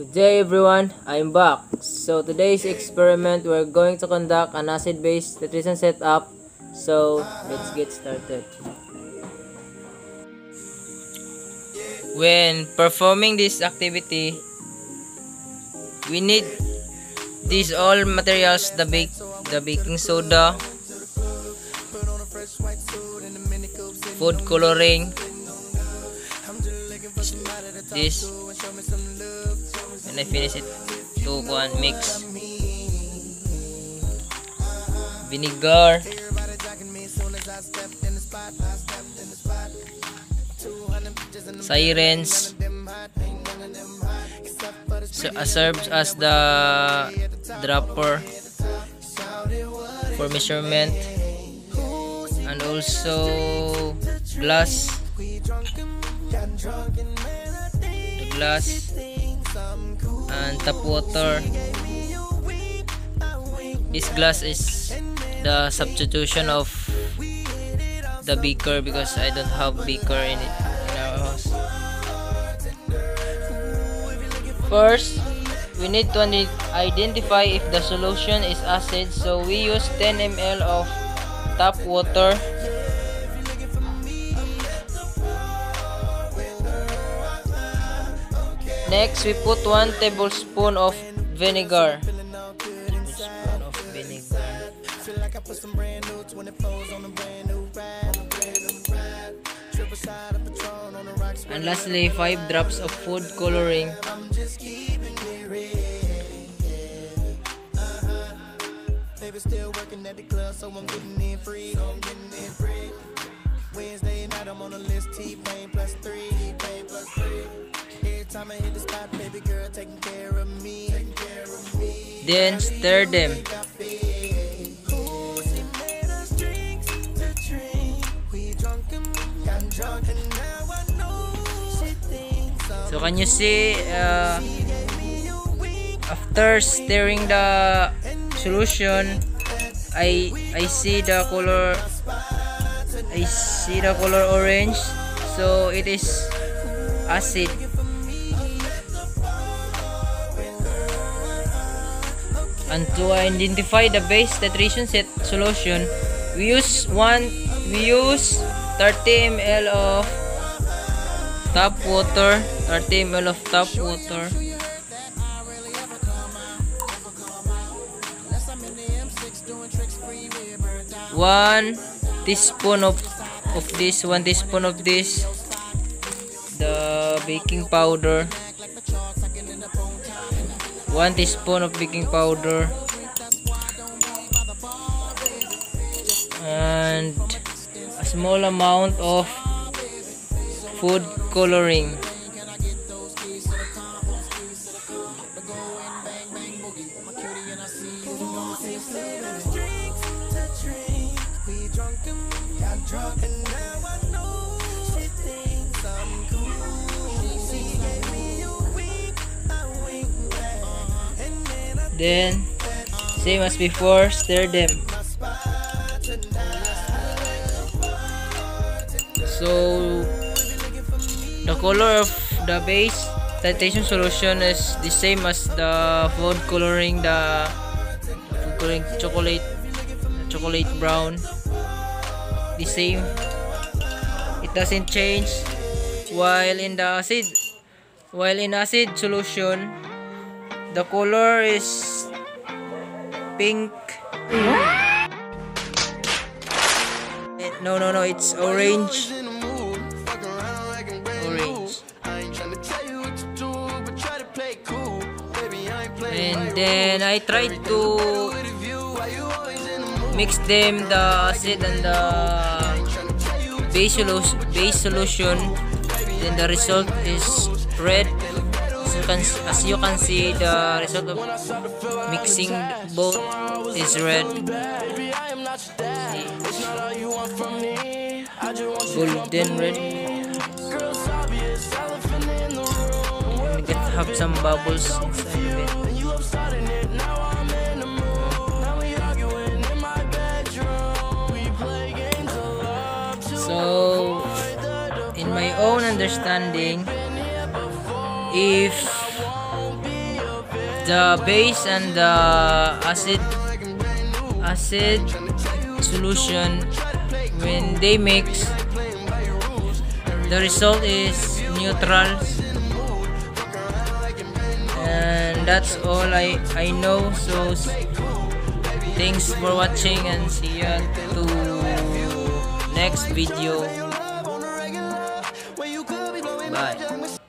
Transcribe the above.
Good day everyone, I'm back. So today's experiment we're going to conduct an acid-base titration setup. So let's get started. When performing this activity, we need these all materials, the bake the baking soda, food coloring, this and I finish it to one mix. Vinegar. Sirens. Serves as the dropper for measurement. And also glass. The glass and tap water. This glass is the substitution of the beaker because I don't have beaker in it in our house. First we need to identify if the solution is acid so we use 10 ml of tap water Next, we put 1 tablespoon of vinegar. And lastly, 5 drops of food coloring. still working at the club, so I'm getting in free. So I'm getting in free. Wednesday night, I'm on the list. T-Pain plus three. T-Pain plus three. Time I hit the spot, baby girl taking care of me. Taking care of me. Then stir them. So can you see uh, after stirring the solution I I see the color I see the color orange so it is acid and to identify the base titration set solution we use one we use 30 ml of tap water 30 ml of tap water. One teaspoon of of this one teaspoon of this the baking powder one teaspoon of baking powder. And a small amount of food coloring Then, same as before, stir them. So, the color of the base titration solution is the same as the food coloring, the food coloring chocolate, chocolate brown. The same. It doesn't change. While in the acid, while in acid solution, the color is pink. No, no, no, it's orange. Orange. And then I tried to mix them the acid and the base, base solution. Then the result is red can as you can see the result of mixing both is red. Golden red. Get have some bubbles inside of it. So in my own understanding if the base and the acid acid solution. When they mix the result is neutral. And that's all I I know. So thanks for watching and see you to next video. Bye